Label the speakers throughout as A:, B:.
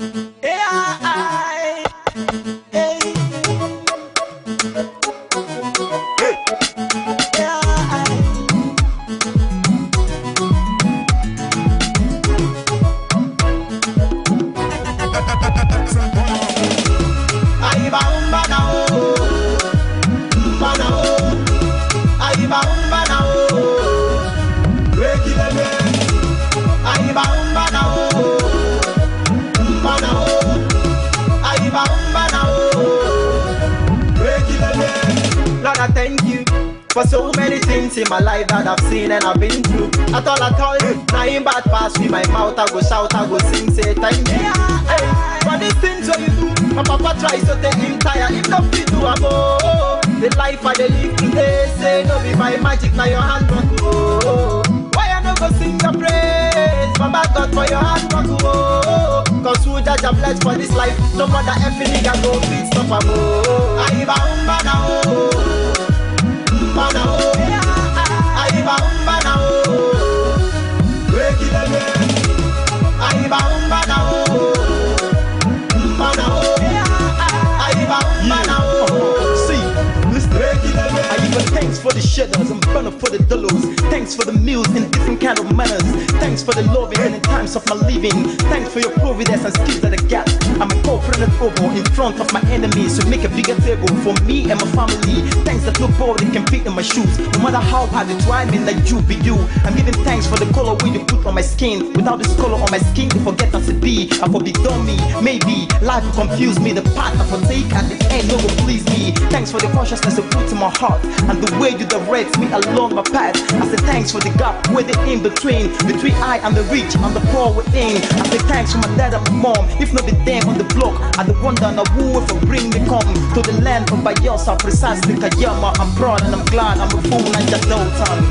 A: AI. I thank you. For so many things in my life that I've seen and I've been through. At all, at all, nothing bad pass me my mouth. I go shout, I go sing, say thank you. Hey, for these things what you do, my papa tries to take him tired. If not fit to a go, the life I dey live today, say no be my magic, now your hand work. Oh, why I no go sing your praise, Baba God for your hand work. Oh, cause who judge a blessed for this life, no matter every nigga go fit stop a oh. Ayiba mbana oh.
B: Shudders and burner for the dollars. Thanks for the meals in different kind of manners. Thanks for the loving and in times of my living. Thanks for your providence and skills that I got. I'm a confident over in front of my enemies to make a bigger table for me and my family. Thanks that nobody can fit in my shoes. No matter how hard they try me, like you be you. I'm giving thanks for the color you put on my skin. Without this color on my skin, they forget us to be. I for be dummy. Maybe life will confuse me. The path I for take at the end no will please me. Thanks for the consciousness you put in my heart and the way you direct me along my path. I say thanks for the gap where the in between, between I and the rich and the poor within. I say thanks for my dad and mom. If not the them on the block, I the wonder now who if bring me come to the land of Bayelsa, precisely Kaiama. I'm proud and I'm glad I'm a fool and just don't turn.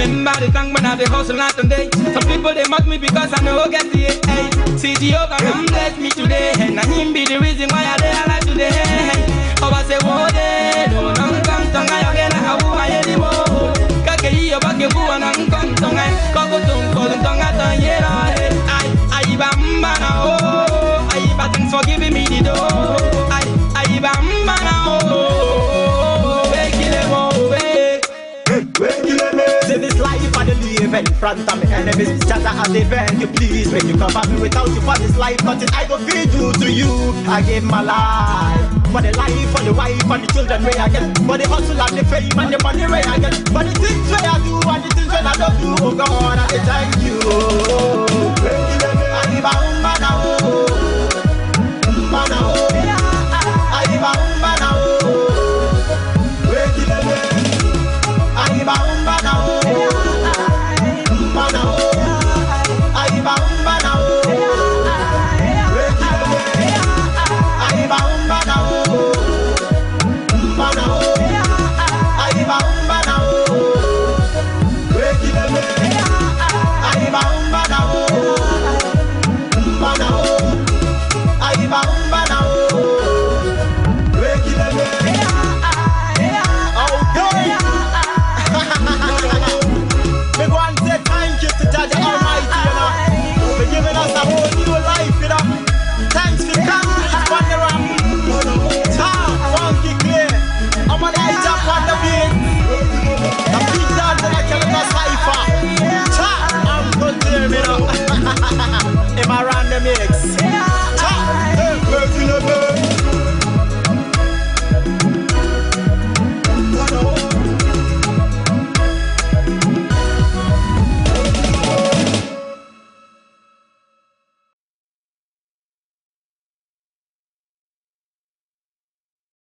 C: Remember the time when I dey hustle night and day. Some people they mock me because I know get the hey. See Jehovah come bless me today, and na him be the reason why I dey alive today. Oh, I say one day, no nang kang tong ayo gena awu aye di mo. Kake iyo bake buwa kang tong ay, koko tung kolung tong atong yero hey. Ay ay bamba na oh, ay ba thanks for giving me the
A: in front of my enemies. Just as they beg you, please make you cover me without you for this life. Nothing I go feed you to you. I gave my life for the life, for the wife, for the children where I get, for the hustle and the fame and the money where I get,